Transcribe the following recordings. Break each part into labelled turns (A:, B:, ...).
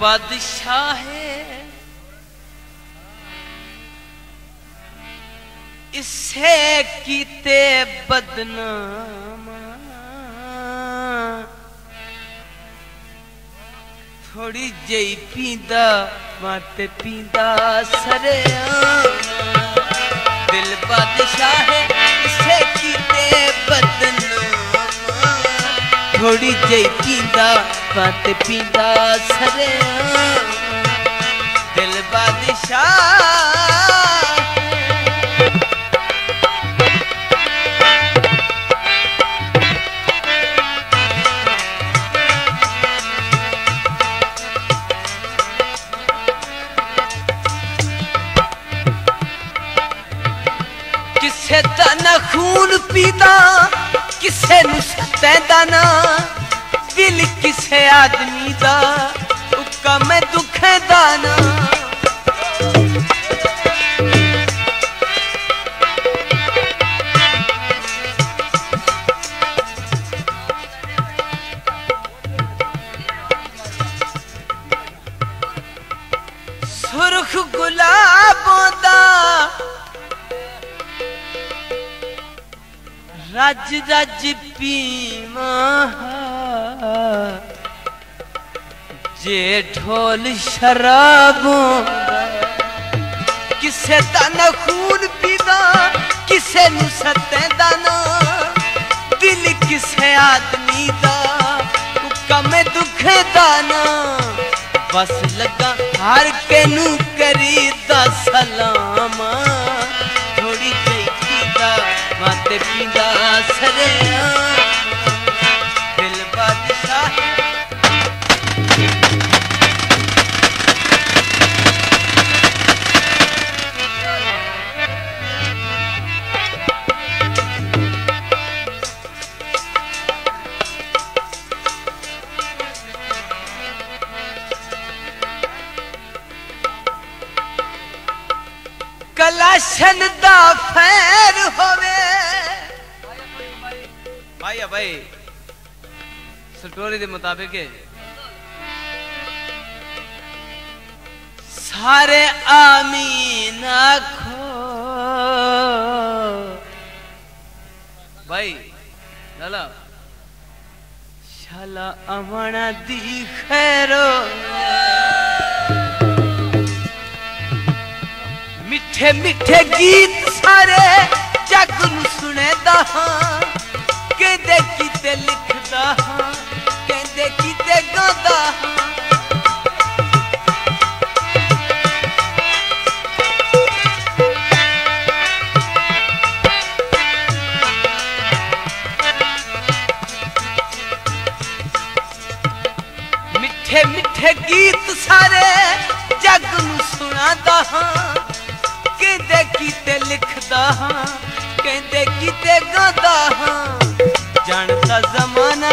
A: बादशाह है। इसे कीते बदनाम। थोड़ी जई पींदा मत पींदा सरे दिल बादशाह है। थोड़ी जई पींदा बात पींदा सरे दिल बादशाह। किसे तना खून पीता ਕਿਸੇ ਨੂੰ ਸਤੈਂਦਾ ਨਾ ਦਿਲ ਕਿਸੇ ਆਦਮੀ ਦਾ ਰੱਜ ਰੱਜ ਪੀਵਾ। ਜੇ ਢੋਲ ਸ਼ਰਾਬ ਕਿਸੇ ਦਾ ਨਾ ਖੂਨ ਪੀਦਾ ਕਿਸੇ ਨੂੰ ਸੱਤੇ ਦਾ ਨਾ। ਦਿਲ ਕਿਸੇ ਆਦਮੀ ਦਾ, ਤੂੰ ਕਮੇ ਦੁਖੇ ਦਾ ਨਾ। ਬਸ ਲੱਗਾ ਹਰ ਕੇ ਨੂੰ ਕਰੀਦਾ ਸਲਾਮਾ। मत पींदा कलाशन दा फैर ਸਟੋਰੀ ਦੇ ਮੁਤਾਬਿਕ ਹੈ ਸਾਰੇ ਆਮੀਨ ਆਖੋ ਭਾਈ ਲਾਲਾ ਸ਼ਾਲਾ ਅਮਣਾ ਦੀ ਖੈਰੋ ਮਿੱਠੇ ਮਿੱਠੇ ਗੀਤ ਸਾਰੇ ਜੱਗ ਨੂੰ ਸੁਣਦਾ ਹਾਂ ਕਹਿੰਦੇ ਕਿਤੇ ਲਿਖਦਾ ਹਾਂ ਕਹਿੰਦੇ ਕਿਤੇ ਗਾਉਂਦਾ ਹਾਂ ਮਿੱਠੇ ਮਿੱਠੇ ਗੀਤ ਸਾਰੇ ਜੱਗ ਨੂੰ ਸੁਣਾਦਾ ਹਾਂ ਕਹਿੰਦੇ ਕੀਤੇ ਲਿਖਦਾ ਹਾਂ ਕਹਿੰਦੇ ਕੀਤੇ ਗਾਉਂਦਾ ਹਾਂ ਜਾਣਦਾ ਜ਼ਮਾਨਾ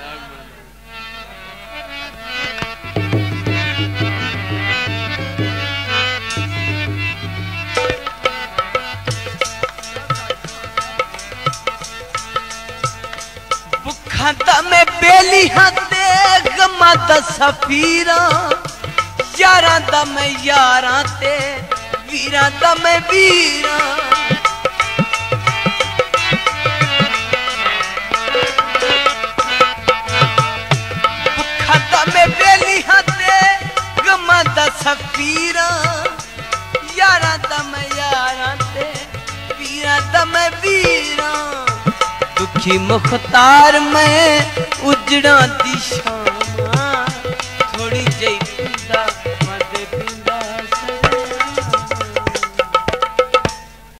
A: खाता में बेली हते मत सफीरा। यारा दम यारा ते वीरा दम वीरा। दुखी मुख्तार मैं उजड़ा दिशा